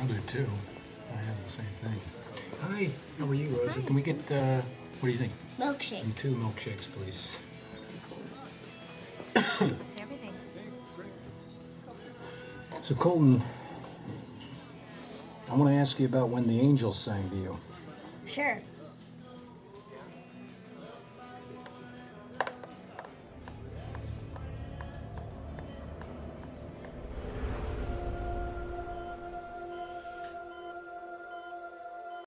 I'll do two. I have the same thing. Hi, how are you, Rosie? Can we get, uh, what do you think? Milkshake. And two milkshakes, please. That's everything. So Colton, I want to ask you about when the angels sang to you. Sure.